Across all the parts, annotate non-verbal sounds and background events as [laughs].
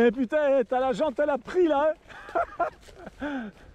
Eh putain, eh, t'as la jante, elle a pris là hein [laughs]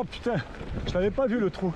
Oh, putain, je l'avais pas vu le trou.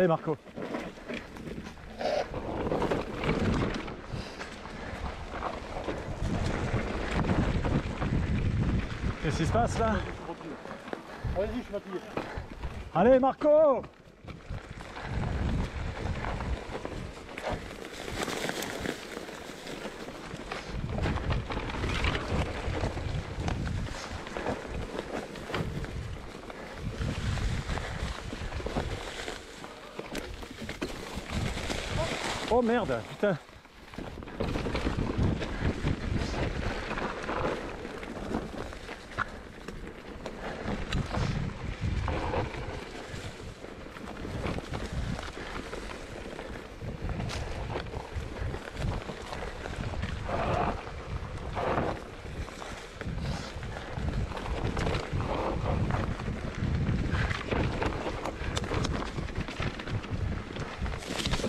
Allez Marco. Qu'est-ce qui se passe là? Vas-y, je m'appuie. Allez Marco Oh merde, putain.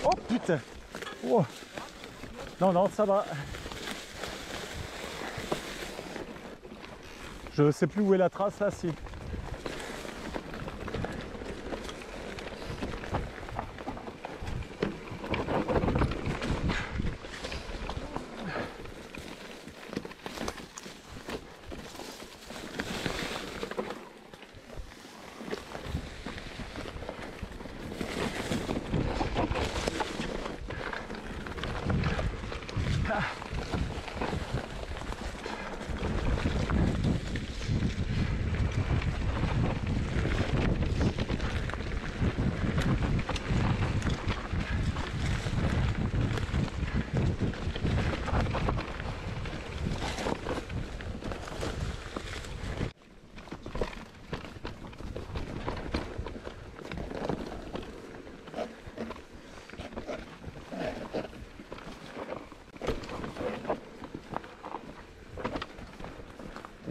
Oh putain Oh. Non, non, ça va. Je sais plus où est la trace là, si.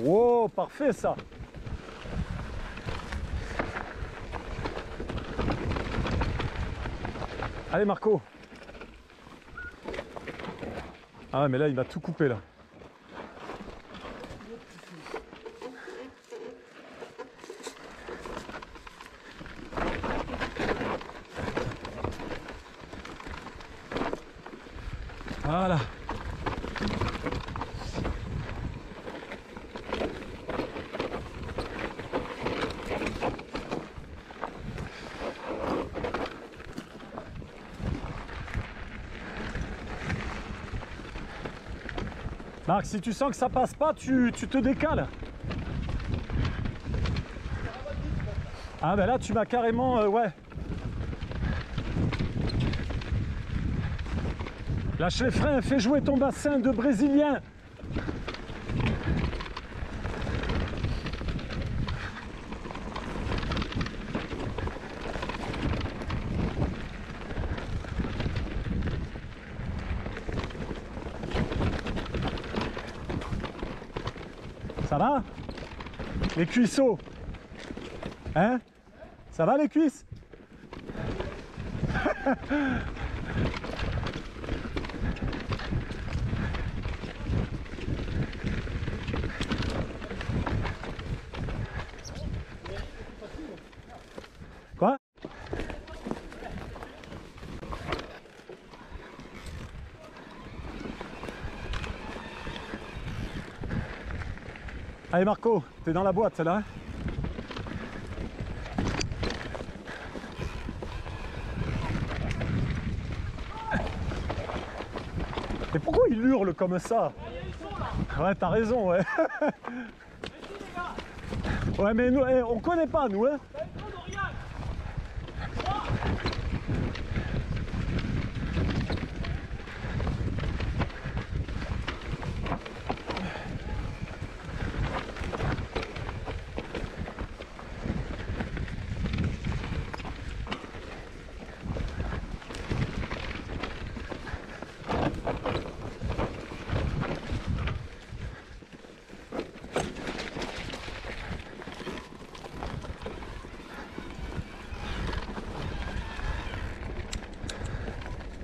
Wow, parfait ça. Allez Marco. Ah mais là il m'a tout coupé là Marc, si tu sens que ça passe pas, tu, tu te décales. Ah ben là tu m'as carrément... euh, ouais. Lâche les freins, fais jouer ton bassin de brésilien. Les cuisseaux. Hein? Ça va les cuisses? [laughs] Allez Marco, t'es dans la boîte hein Et pourquoi il hurle comme ça? Ouais, t'as raison, ouais. [laughs] Ouais, mais nous, eh, on connaît pas, nous, hein.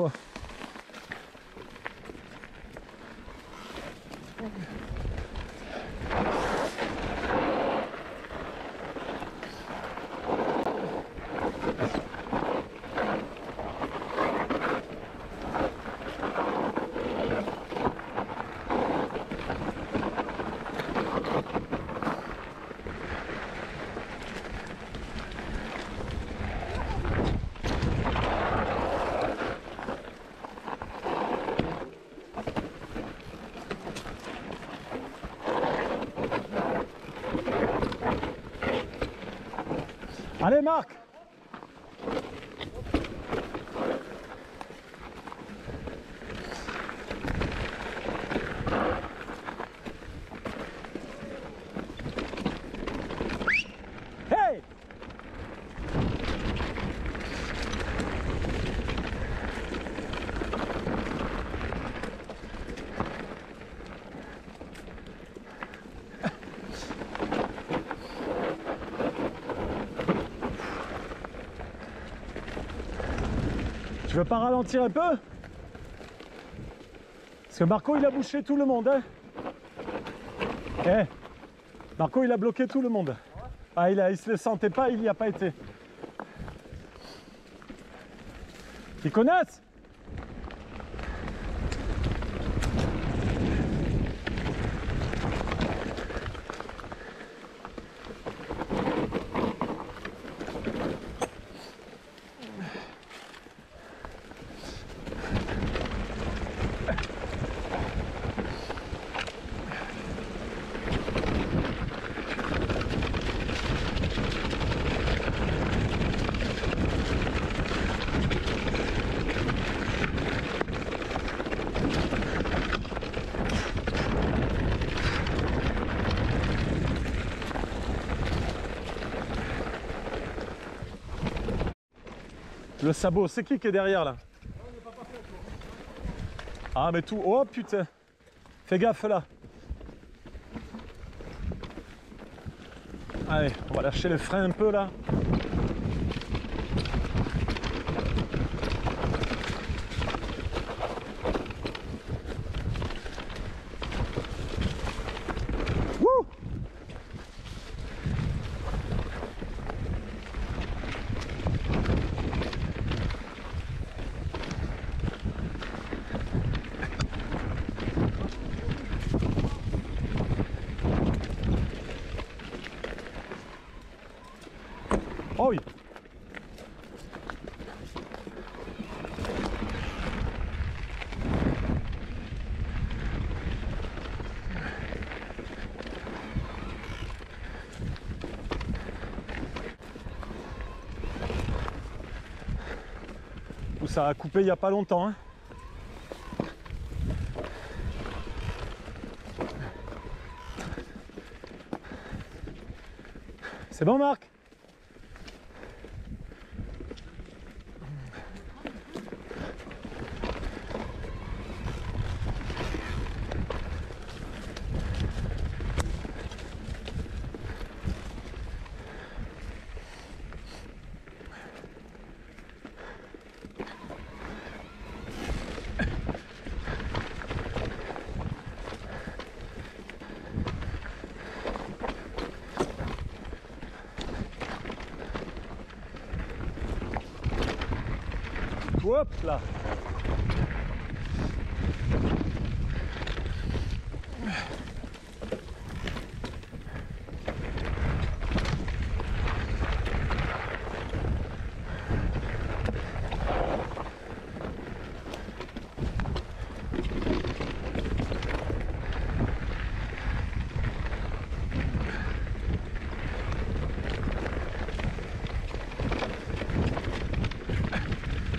лихо. Allez Marc Tu veux pas ralentir un peu? Parce que Marco il a bouché tout le monde hein Eh Marco il a bloqué tout le monde. Ah il, a, il se le sentait pas, il n'y a pas été. Ils connaissent Le sabot, c'est qui qui est derrière là? Ah mais tout. Oh putain Fais gaffe là Allez, on va lâcher les freins un peu là. Ça a coupé il n'y a pas longtemps. hein. C'est bon Marc? Hop là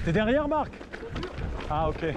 T'es derrière Marc? Ah ok.